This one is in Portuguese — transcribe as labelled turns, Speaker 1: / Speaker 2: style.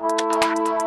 Speaker 1: Música